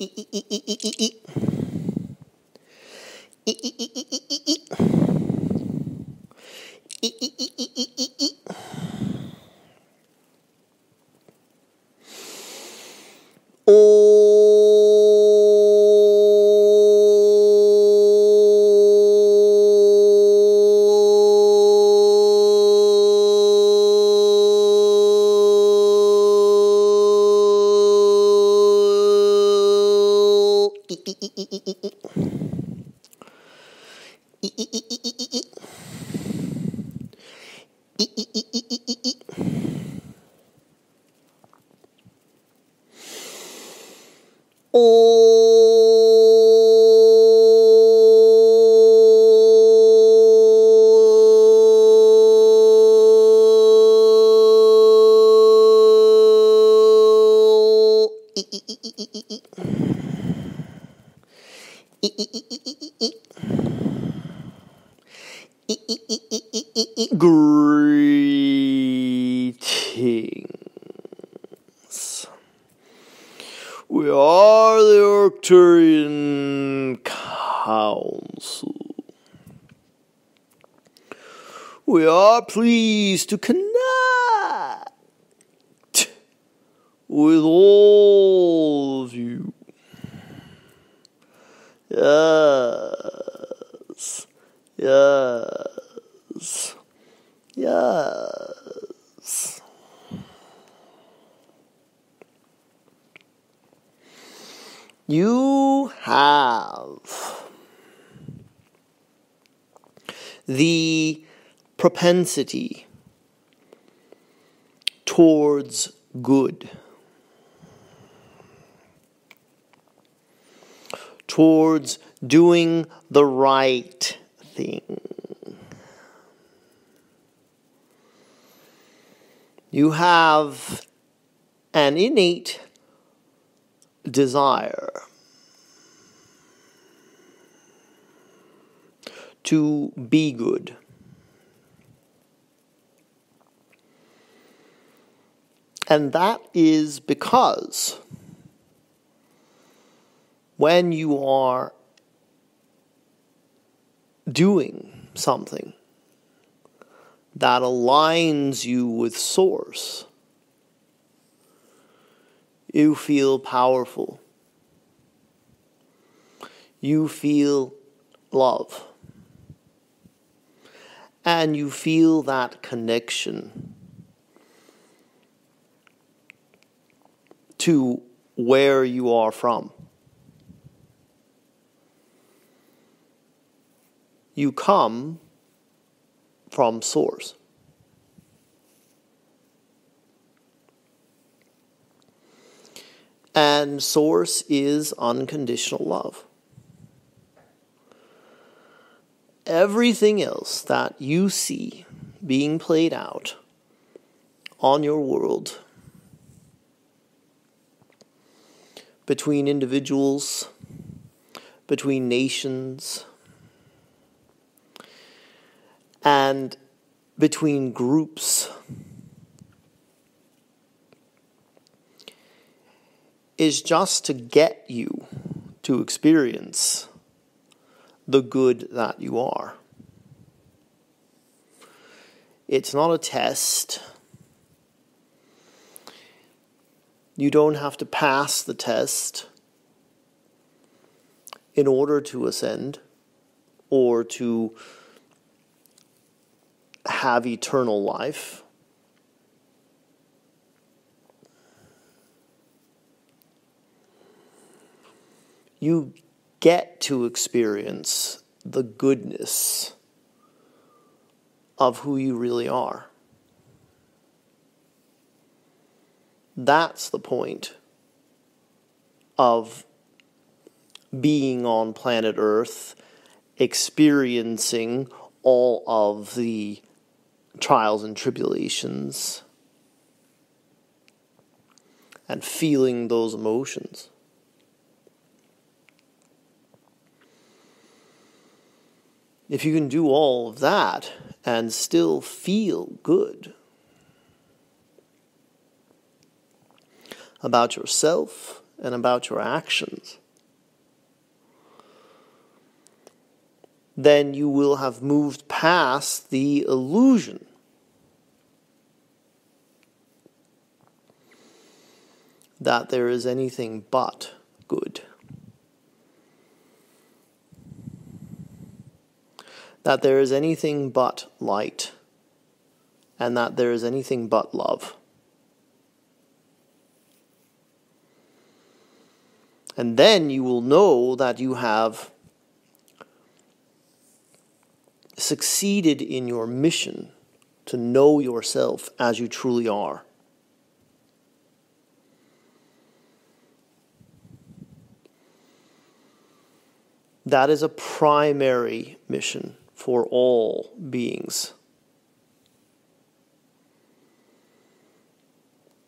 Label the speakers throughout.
Speaker 1: e, e, e, e, e, 一一一一一一一一一一一一一一一一一。哦。Greetings. We are the Arcturian Council. We are pleased to connect with all of you. Yes. Yes. Yes. You have the propensity towards good, towards doing the right thing. You have an innate desire to be good. And that is because when you are doing something that aligns you with Source, you feel powerful. You feel love. And you feel that connection to where you are from. You come from Source. And Source is unconditional love. Everything else that you see being played out on your world between individuals, between nations, and between groups is just to get you to experience the good that you are. It's not a test. You don't have to pass the test in order to ascend or to have eternal life. You get to experience the goodness of who you really are. That's the point of being on planet Earth, experiencing all of the trials and tribulations, and feeling those emotions. If you can do all of that and still feel good about yourself and about your actions, then you will have moved past the illusion. That there is anything but good. That there is anything but light. And that there is anything but love. And then you will know that you have succeeded in your mission to know yourself as you truly are. That is a primary mission for all beings.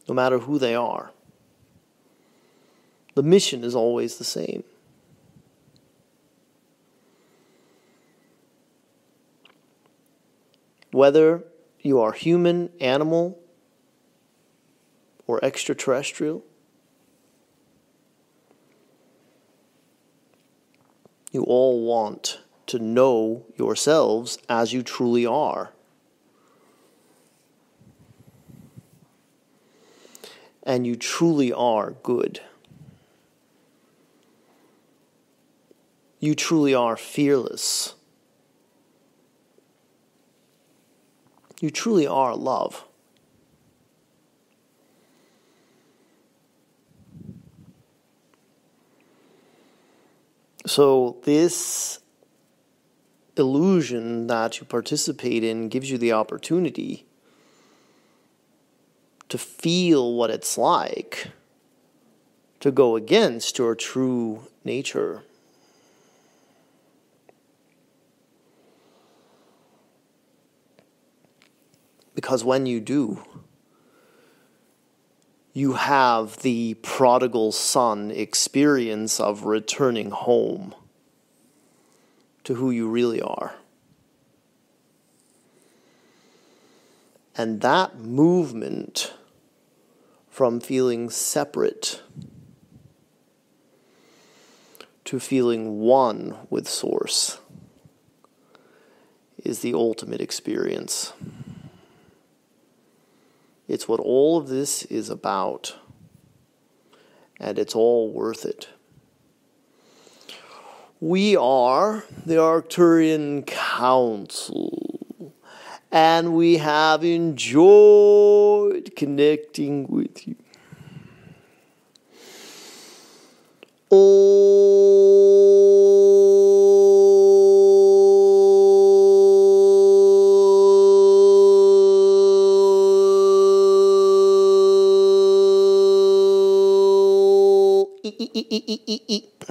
Speaker 1: No matter who they are. The mission is always the same. Whether you are human, animal, or extraterrestrial, you all want to know yourselves as you truly are. And you truly are good. You truly are fearless. You truly are love. So, this illusion that you participate in gives you the opportunity to feel what it's like to go against your true nature. Because when you do, you have the prodigal son experience of returning home to who you really are. And that movement from feeling separate to feeling one with Source is the ultimate experience. It's what all of this is about, and it's all worth it. We are the Arcturian Council, and we have enjoyed connecting with you. Oh.